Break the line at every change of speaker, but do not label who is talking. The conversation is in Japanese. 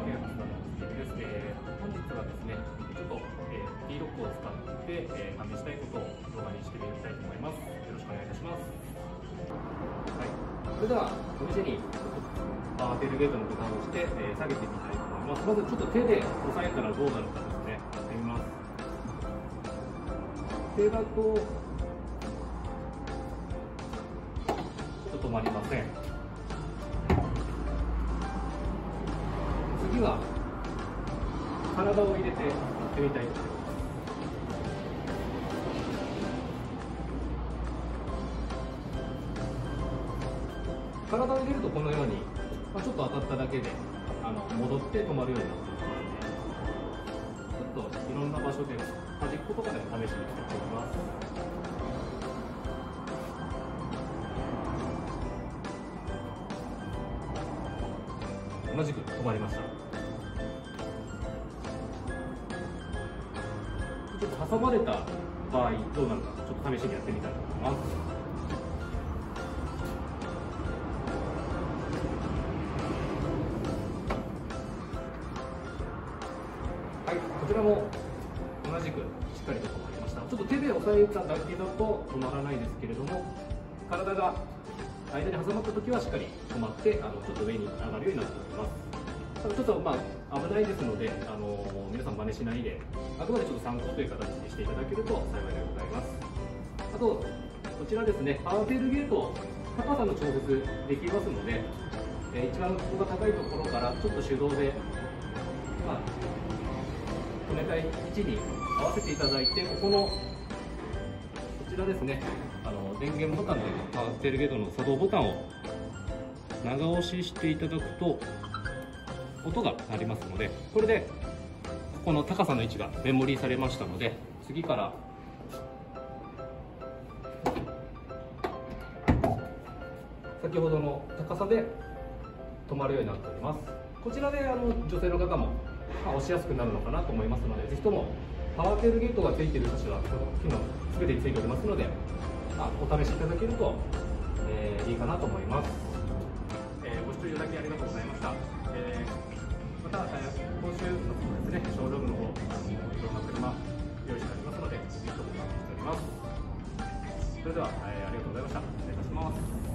県発のです、えー、本日はですねちょっと、えー、T ロックを使って、えー、試したいことを動画にしてみたいと思います。よろしくお願いいたします。はい。それではお店にパーテールゲートのボタンを押して、えー、下げてみたいと思います。まずちょっと手で押さえたらどうなるかですね。やってみます。手だとちょっと止まりません。次は体を入れてやってみたい。と思います体を入れるとこのように、まあ、ちょっと当たっただけであの戻って止まるようになってますのでちょっといろんな場所で端っことかでも試しにしておきます。同じく止まりました。ちょっと挟まれた場合どうなるかちょっと試しにやってみたいと思いますはいこちらも同じくしっかりと止まりましたちょっと手で押さえただけだと止まらないですけれども体が間に挟まった時はしっかり止まってあのちょっと上に上がるようになっております。ちょっとまあ危ないですので、あの皆さん真似しないで、あくまでちょっと参考という形にしていただけると幸いでございます。あと、こちらですね、パワーテールゲート、高さの調節できますので、えー、一番ここが高いところからちょっと手動で、まあ、止めたい位置に合わせていただいて、ここの、こちらですね、あの電源ボタンでパワーテールゲートの作動ボタンを長押ししていただくと、音が鳴りますのでこれでここの高さの位置がメモリーされましたので次から先ほどの高さで止まるようになっております。こちらであの女性の方も、まあ、押しやすくなるのかなと思いますのでぜひともパワーテールゲートがついている車種はこの機能全てについておりますので、あ、お試しいただけると、えー、いいかなと思います、というだけありがとうございました。えー、また、えー、今週のですね、ショールームの方、いろんな車用意してありますので、ぜひともお待ちしております。それでは、えー、ありがとうございました。失礼いたします。